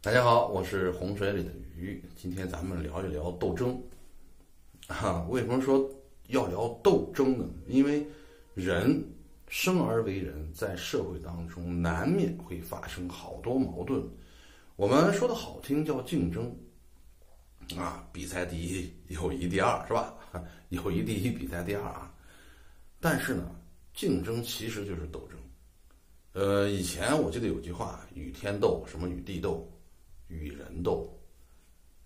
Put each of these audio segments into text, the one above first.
大家好，我是洪水里的鱼。今天咱们聊一聊斗争。啊，为什么说要聊斗争呢？因为人生而为人，在社会当中难免会发生好多矛盾。我们说的好听叫竞争，啊，比赛第一，友谊第二，是吧？友谊第一，比赛第二啊。但是呢，竞争其实就是斗争。呃，以前我记得有句话：“与天斗，什么与地斗。”与人斗，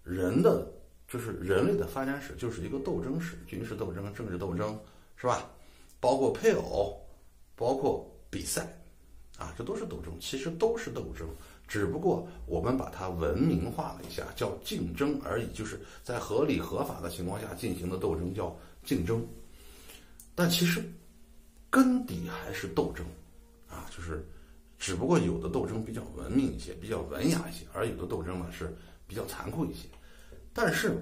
人的就是人类的发展史，就是一个斗争史，军事斗争、政治斗争，是吧？包括配偶，包括比赛，啊，这都是斗争，其实都是斗争，只不过我们把它文明化了一下，叫竞争而已，就是在合理合法的情况下进行的斗争叫竞争，但其实根底还是斗争，啊，就是。只不过有的斗争比较文明一些，比较文雅一些，而有的斗争呢是比较残酷一些。但是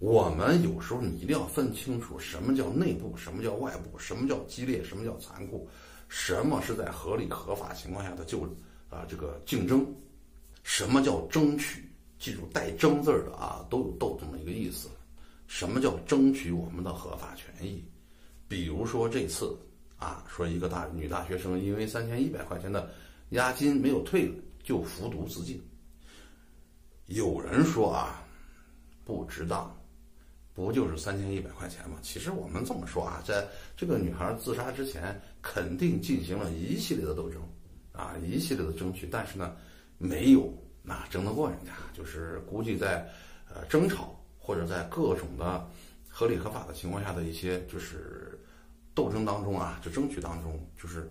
我们有时候你一定要分清楚什么叫内部，什么叫外部，什么叫激烈，什么叫残酷，什么是在合理合法情况下的就啊这个竞争，什么叫争取？记住带“争”字的啊都有斗这么一个意思。什么叫争取我们的合法权益？比如说这次啊，说一个大女大学生因为三千一百块钱的。押金没有退了就服毒自尽。有人说啊，不值当，不就是三千一百块钱吗？其实我们这么说啊，在这个女孩自杀之前，肯定进行了一系列的斗争，啊，一系列的争取，但是呢，没有那争得过人家。就是估计在呃争吵或者在各种的合理合法的情况下的一些就是斗争当中啊，就争取当中就是。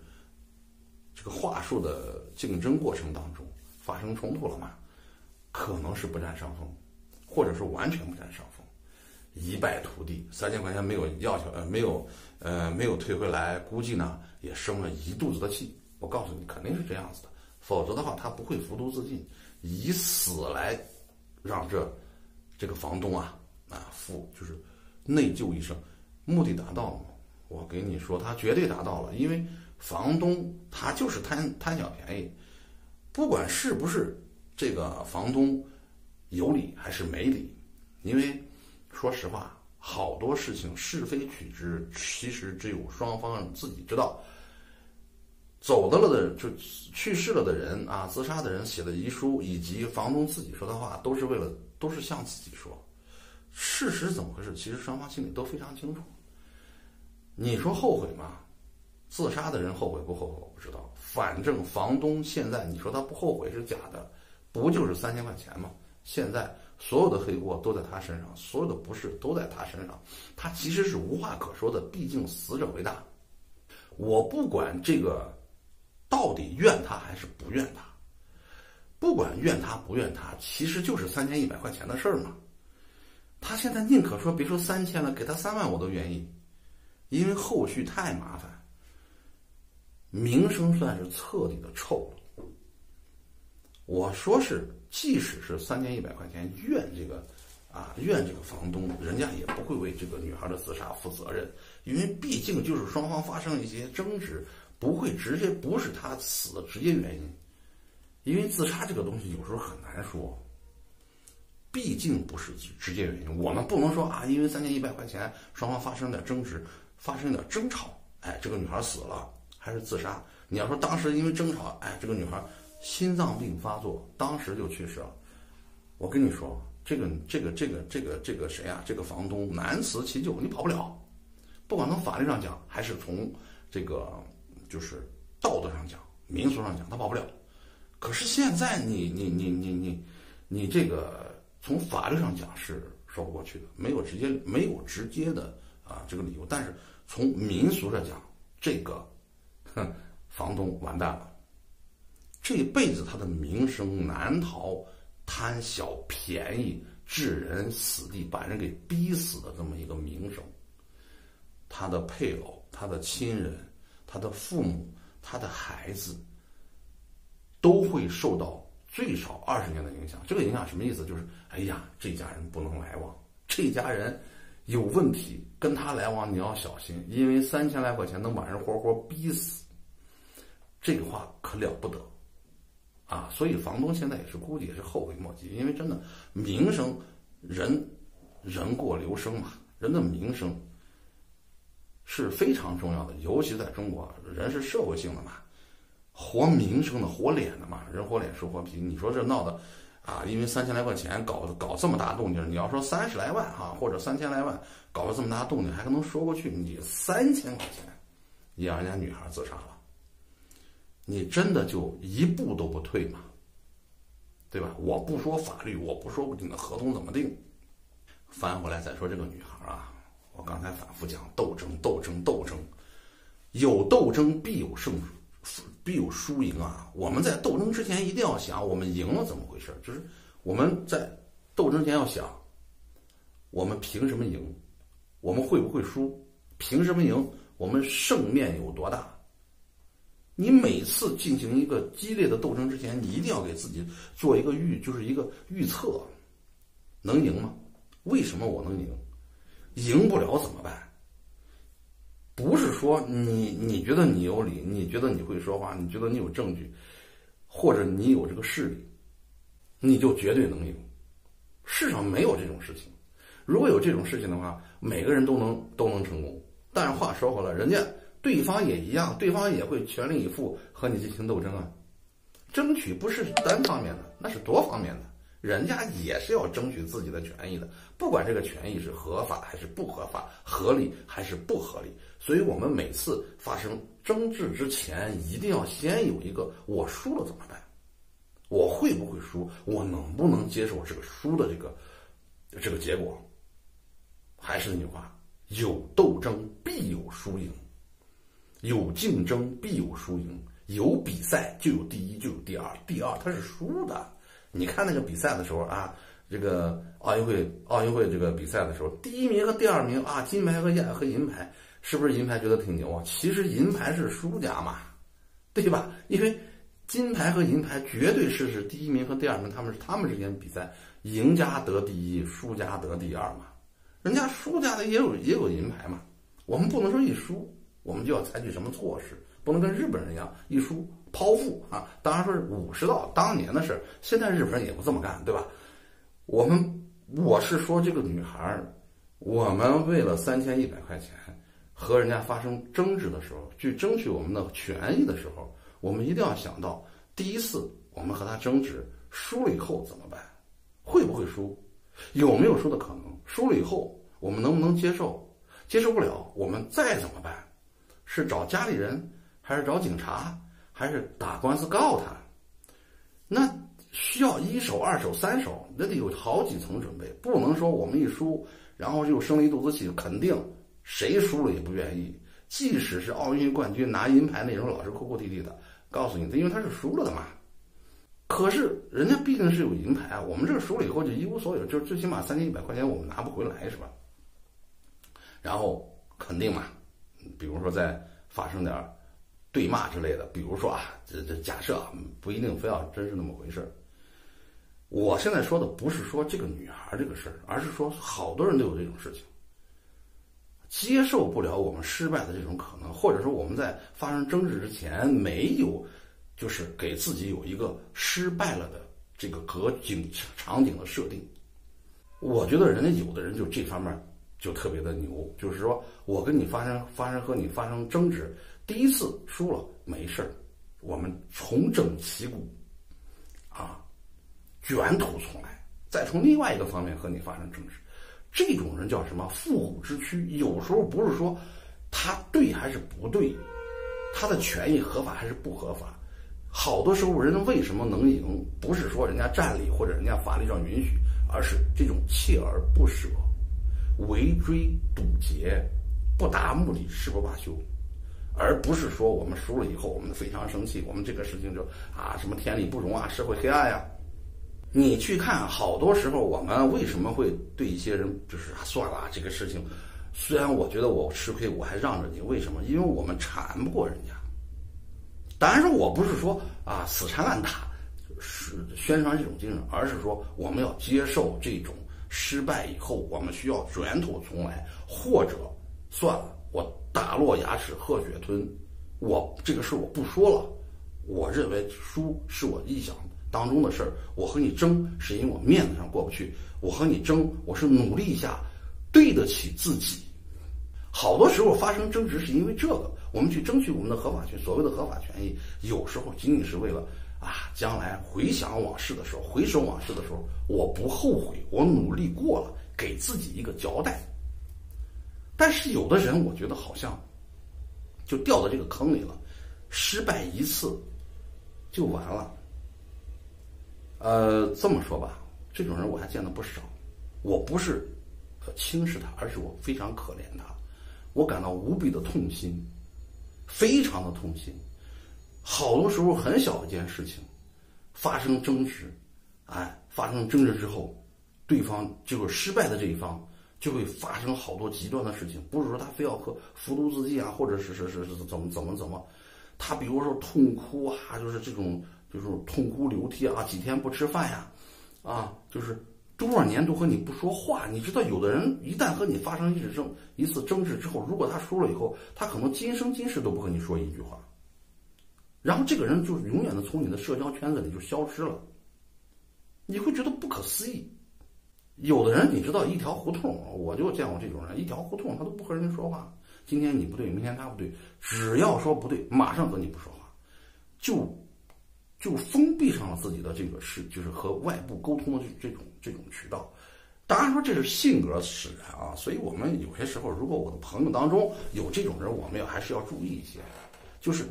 这个话术的竞争过程当中发生冲突了嘛？可能是不占上风，或者是完全不占上风，一败涂地。三千块钱没有要求，呃，没有，呃，没有退回来，估计呢也生了一肚子的气。我告诉你，肯定是这样子的，否则的话他不会服毒自尽，以死来让这这个房东啊啊负就是内疚一生，目的达到了吗？我给你说，他绝对达到了，因为。房东他就是贪贪小便宜，不管是不是这个房东有理还是没理，因为说实话，好多事情是非曲直，其实只有双方自己知道。走的了的就去世了的人啊，自杀的人写的遗书，以及房东自己说的话，都是为了都是向自己说。事实怎么回事？其实双方心里都非常清楚。你说后悔吗？自杀的人后悔不后悔？我不知道。反正房东现在你说他不后悔是假的，不就是三千块钱吗？现在所有的黑锅都在他身上，所有的不是都在他身上。他其实是无话可说的，毕竟死者为大。我不管这个到底怨他还是不怨他，不管怨他不怨他，其实就是三千一百块钱的事儿嘛。他现在宁可说别说三千了，给他三万我都愿意，因为后续太麻烦。名声算是彻底的臭了。我说是，即使是三千一百块钱，怨这个啊，怨这个房东，人家也不会为这个女孩的自杀负责任，因为毕竟就是双方发生一些争执，不会直接不是他死的直接原因。因为自杀这个东西有时候很难说，毕竟不是直接原因。我们不能说啊，因为三千一百块钱，双方发生点争执，发生点争吵，哎，这个女孩死了。还是自杀？你要说当时因为争吵，哎，这个女孩心脏病发作，当时就去世了。我跟你说，这个这个这个这个这个谁啊？这个房东难辞其咎，你跑不了。不管从法律上讲，还是从这个就是道德上讲、民俗上讲，他跑不了。可是现在你你你你你你这个从法律上讲是说不过去的，没有直接没有直接的啊这个理由。但是从民俗上讲，这个。哼，房东完蛋了，这辈子他的名声难逃贪小便宜、置人死地、把人给逼死的这么一个名声。他的配偶、他的亲人、他的父母、他的孩子，都会受到最少二十年的影响。这个影响什么意思？就是哎呀，这家人不能来往，这家人有问题，跟他来往你要小心，因为三千来块钱能把人活活逼死。这个话可了不得，啊，所以房东现在也是估计也是后悔莫及，因为真的名声，人人过留声嘛，人的名声是非常重要的，尤其在中国，人是社会性的嘛，活名声的，活脸的嘛，人活脸，树活皮。你说这闹的啊，因为三千来块钱搞搞这么大动静，你要说三十来万啊，或者三千来万搞了这么大动静，还可能说过去。你三千块钱你让人家女孩自杀了，你真的就一步都不退吗？对吧？我不说法律，我不说你的合同怎么定，翻回来再说这个女孩啊。我刚才反复讲斗争，斗争，斗争，有斗争必有胜负，必有输赢啊！我们在斗争之前一定要想，我们赢了怎么回事？就是我们在斗争前要想，我们凭什么赢？我们会不会输？凭什么赢？我们胜面有多大？你每次进行一个激烈的斗争之前，你一定要给自己做一个预，就是一个预测，能赢吗？为什么我能赢？赢不了怎么办？不是说你你觉得你有理，你觉得你会说话，你觉得你有证据，或者你有这个势力，你就绝对能赢。世上没有这种事情。如果有这种事情的话，每个人都能都能成功。但是话说回来，人家对方也一样，对方也会全力以赴和你进行斗争啊。争取不是单方面的，那是多方面的。人家也是要争取自己的权益的，不管这个权益是合法还是不合法，合理还是不合理。所以我们每次发生争执之前，一定要先有一个：我输了怎么办？我会不会输？我能不能接受这个输的这个这个结果？还是那句话：有斗争必有输赢，有竞争必有输赢，有比赛就有第一，就有第二，第二它是输的。你看那个比赛的时候啊，这个奥运会奥运会这个比赛的时候，第一名和第二名啊，金牌和银和银牌，是不是银牌觉得挺牛啊？其实银牌是输家嘛，对吧？因为金牌和银牌绝对是是第一名和第二名，他们是他们之间比赛，赢家得第一，输家得第二嘛。人家输家的也有也有银牌嘛。我们不能说一输我们就要采取什么措施，不能跟日本人一样一输。剖腹啊！当然说是武士道当年的事，现在日本人也不这么干，对吧？我们我是说这个女孩儿，我们为了三千一百块钱和人家发生争执的时候，去争取我们的权益的时候，我们一定要想到，第一次我们和他争执输了以后怎么办？会不会输？有没有输的可能？输了以后我们能不能接受？接受不了，我们再怎么办？是找家里人还是找警察？还是打官司告他，那需要一手、二手、三手，那得有好几层准备，不能说我们一输，然后就生了一肚子气。肯定谁输了也不愿意，即使是奥运冠军拿银牌那种，老是哭哭啼啼的，告诉你，因为他是输了的嘛。可是人家毕竟是有银牌啊，我们这输了以后就一无所有，就最起码三千一百块钱我们拿不回来，是吧？然后肯定嘛，比如说再发生点。对骂之类的，比如说啊，这这假设啊，不一定非要真是那么回事。我现在说的不是说这个女孩这个事儿，而是说好多人都有这种事情，接受不了我们失败的这种可能，或者说我们在发生争执之前没有，就是给自己有一个失败了的这个格景场景的设定。我觉得人家有的人就这方面就特别的牛，就是说我跟你发生发生和你发生争执。第一次输了没事儿，我们重整旗鼓，啊，卷土重来，再从另外一个方面和你发生争执。这种人叫什么？缚虎之躯。有时候不是说他对还是不对，他的权益合法还是不合法。好多时候人为什么能赢，不是说人家占理或者人家法律上允许，而是这种锲而不舍，围追堵截，不达目的誓不罢休。而不是说我们输了以后我们非常生气，我们这个事情就啊什么天理不容啊，社会黑暗呀。你去看，好多时候我们为什么会对一些人就是算了这个事情，虽然我觉得我吃亏，我还让着你，为什么？因为我们缠不过人家。当然说我不是说啊死缠烂打，是宣传这种精神，而是说我们要接受这种失败以后，我们需要卷土重来，或者算了。我打落牙齿，喝血吞，我这个事我不说了，我认为输是我臆想当中的事儿，我和你争是因为我面子上过不去，我和你争，我是努力一下对得起自己。好多时候发生争执是因为这个，我们去争取我们的合法权，所谓的合法权益，有时候仅仅是为了啊，将来回想往事的时候，回首往事的时候，我不后悔，我努力过了，给自己一个交代。但是有的人，我觉得好像就掉到这个坑里了，失败一次就完了。呃，这么说吧，这种人我还见的不少。我不是轻视他，而是我非常可怜他，我感到无比的痛心，非常的痛心。好多时候很小一件事情发生争执，哎，发生争执之后，对方就是失败的这一方。就会发生好多极端的事情，不是说他非要喝服毒自尽啊，或者是是是是怎么怎么怎么，他比如说痛哭啊，就是这种就是痛哭流涕啊，几天不吃饭呀，啊，就是多少年都和你不说话。你知道，有的人一旦和你发生一次争一次争执之后，如果他输了以后，他可能今生今世都不和你说一句话，然后这个人就永远的从你的社交圈子里就消失了，你会觉得不可思议。有的人你知道一条胡同，我就见过这种人，一条胡同他都不和人说话。今天你不对，明天他不对，只要说不对，马上和你不说话，就就封闭上了自己的这个是就是和外部沟通的这这种这种渠道。当然说这是性格使然啊，所以我们有些时候，如果我的朋友当中有这种人，我们要还是要注意一些，就是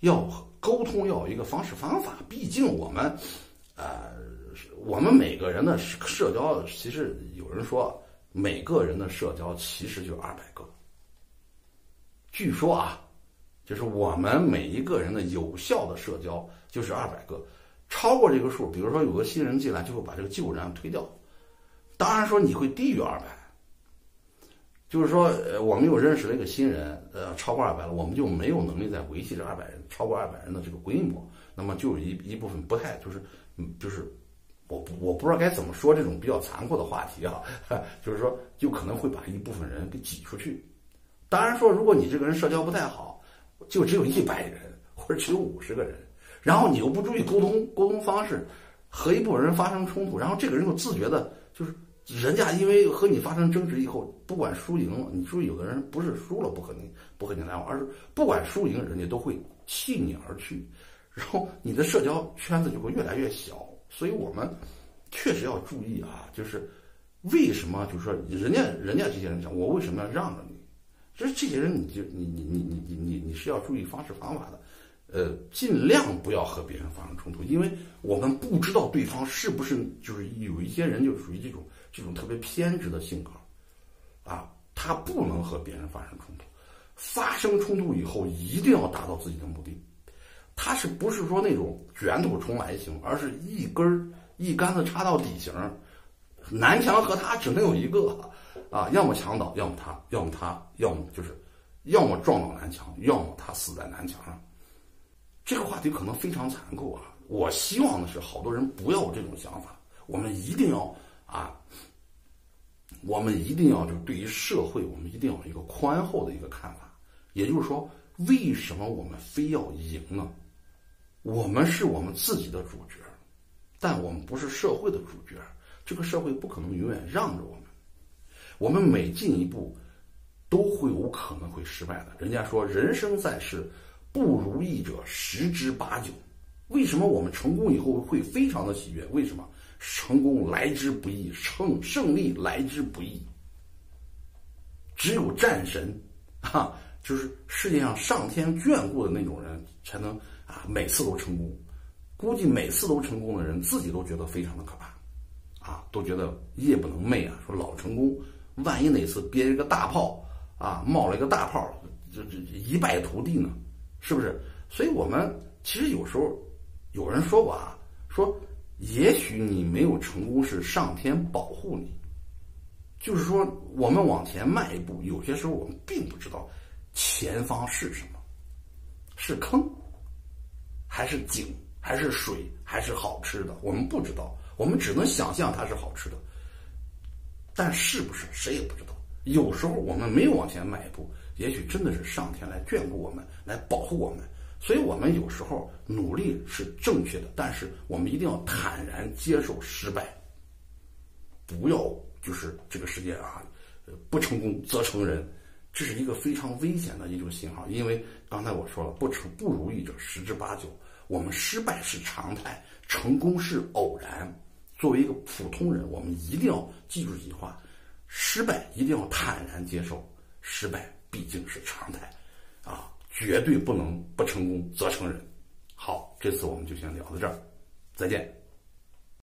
要沟通要有一个方式方法。毕竟我们，呃。我们每个人的社交，其实有人说，每个人的社交其实就二百个。据说啊，就是我们每一个人的有效的社交就是二百个，超过这个数，比如说有个新人进来，就会把这个旧人推掉。当然说你会低于二百，就是说，呃，我们又认识了一个新人，呃，超过二百了，我们就没有能力再维系这二百人，超过二百人的这个规模，那么就有一一部分不太，就是，就是。我不我不知道该怎么说这种比较残酷的话题啊，就是说，就可能会把一部分人给挤出去。当然说，如果你这个人社交不太好，就只有一百人或者只有五十个人，然后你又不注意沟通沟通方式，和一部分人发生冲突，然后这个人又自觉的，就是人家因为和你发生争执以后，不管输赢了，你说有的人不是输了不和你不和你来往，而是不管输赢，人家都会弃你而去，然后你的社交圈子就会越来越小。所以我们确实要注意啊，就是为什么？就是说，人家人家这些人讲，我为什么要让着你？就是这些人，你就你你你你你你你是要注意方式方法的，呃，尽量不要和别人发生冲突，因为我们不知道对方是不是就是有一些人就属于这种这种特别偏执的性格，啊，他不能和别人发生冲突，发生冲突以后一定要达到自己的目的。他是不是说那种卷土重来型，而是一根儿一杆子插到底型？南墙和他只能有一个啊，要么墙倒，要么他，要么他，要么就是，要么撞到南墙，要么他死在南墙上。这个话题可能非常残酷啊！我希望的是，好多人不要有这种想法。我们一定要啊，我们一定要就对于社会，我们一定要有一个宽厚的一个看法。也就是说，为什么我们非要赢呢？我们是我们自己的主角，但我们不是社会的主角。这个社会不可能永远让着我们，我们每进一步都会有可能会失败的。人家说，人生在世，不如意者十之八九。为什么我们成功以后会非常的喜悦？为什么成功来之不易，胜胜利来之不易？只有战神，哈，就是世界上上天眷顾的那种人，才能。啊，每次都成功，估计每次都成功的人自己都觉得非常的可怕，啊，都觉得夜不能寐啊。说老成功，万一哪次憋一个大炮啊，冒了一个大炮，这这一败涂地呢？是不是？所以我们其实有时候有人说过啊，说也许你没有成功是上天保护你，就是说我们往前迈一步，有些时候我们并不知道前方是什么，是坑。还是井，还是水，还是好吃的，我们不知道，我们只能想象它是好吃的，但是不是谁也不知道。有时候我们没有往前迈一步，也许真的是上天来眷顾我们，来保护我们，所以我们有时候努力是正确的，但是我们一定要坦然接受失败，不要就是这个世界啊，不成功则成仁，这是一个非常危险的一种信号。因为刚才我说了，不成不如意者十之八九，我们失败是常态，成功是偶然。作为一个普通人，我们一定要记住一句话：失败一定要坦然接受，失败毕竟是常态，啊，绝对不能不成功则成仁。好，这次我们就先聊到这儿，再见。